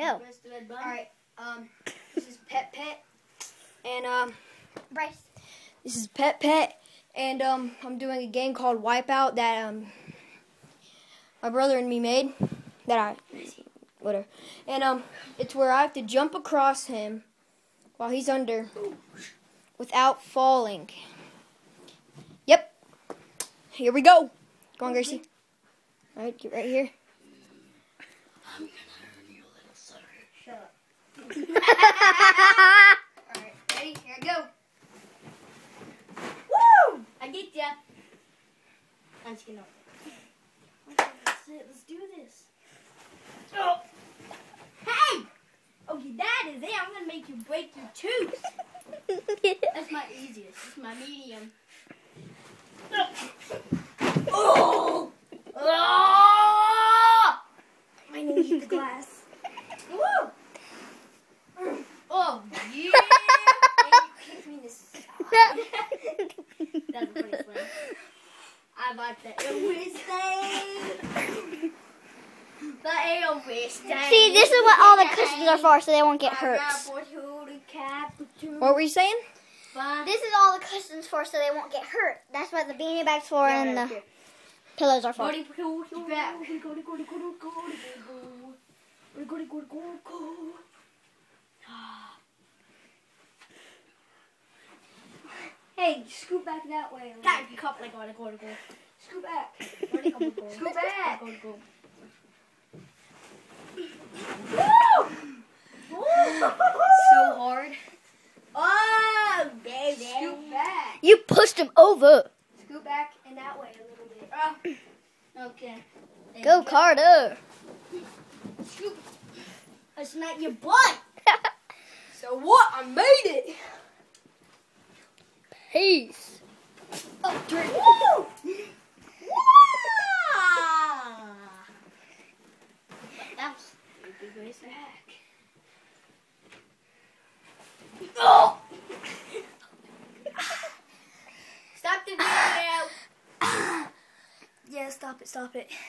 Go. Press the red button. All right. Um, this is Pet Pet, and um, Bryce. this is Pet Pet, and um, I'm doing a game called Wipeout that um, my brother and me made. That I, whatever, and um, it's where I have to jump across him while he's under, without falling. Yep. Here we go. Go on, Gracie. All right, get right here. I'm gonna hurt you, little sucker. Shut up. All right, ready? Here I go. Woo! I get ya. I'm just gonna. Okay, that's it. Let's do this. Oh. Hey! Okay, that is it. I'm gonna make you break your tooth. That's my easiest. This is my medium. Oh! Oh! I need the glass. Woo! Oh, yeah! Kick me in the side. That's a pretty slam. I like the Elvis thing. The Elvis thing. See, this is what all the cushions are for, so they won't get hurt. What were you saying? This is all the cushions for, so they won't get hurt. That's what the beanie bag's for, and the pillows are for. Hey, scoot back that way. Scoot back. Scoot back. So hard. Oh, baby. Scoot back. You pushed him over. Scoot back and that way a little bit. Oh. Okay. There Go, you Carter. Scoop. I smack your butt. So what? I made it. Peace. Oh, drink. Woo! Wow! That was stupid, Grace. Back. Oh! Stop the video. Yeah, stop it, stop it.